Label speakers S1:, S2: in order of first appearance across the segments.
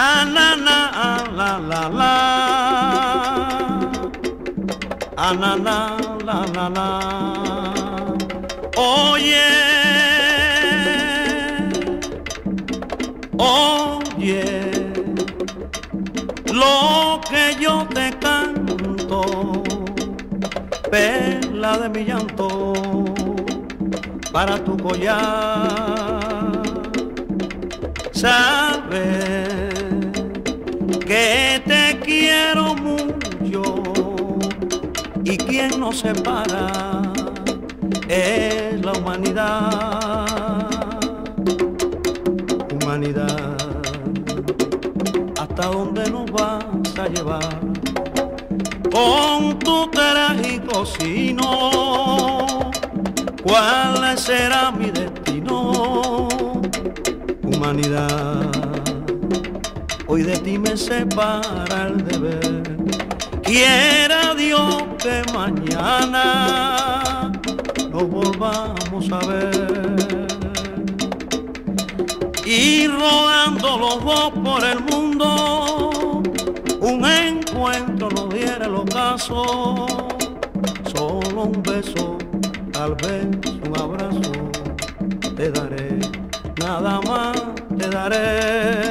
S1: Ah, la, la, ah, la, la, la. Ah, la, la, la, la, la. Oye, oye, lo que yo te canto, perla de mi llanto, para tu collar, sabes quiero mucho y quien nos separa es la humanidad. Humanidad, hasta dónde nos vas a llevar con tu trágico sino. ¿Cuál será mi destino? Humanidad, hoy de ti me separa el deber. Quiera Dios que mañana nos volvamos a ver. Y rodando los dos por el mundo, un encuentro nos diera el ocaso. Solo un beso, tal vez un abrazo, te daré, nada más te daré,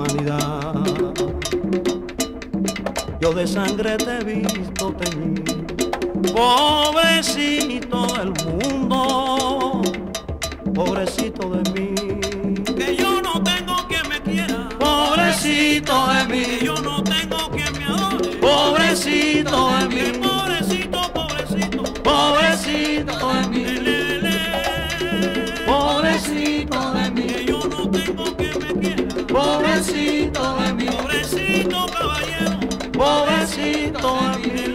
S1: humanidad. Yo de sangre te he visto teñir, pobrecito del mundo, pobrecito de mí.
S2: Que yo no tengo quien me quiera.
S1: Pobrecito de
S2: Que
S1: mí,
S2: yo no tengo quien me adore.
S1: pobrecito de mí,
S2: pobrecito, pobrecito.
S1: pobrecito de mí, pobrecito de
S2: Que
S1: mí,
S2: yo no tengo
S1: Pobrecito de mí.
S2: Pobrecito caballero. Pobrecito de mí.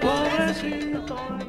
S1: Pobrecito.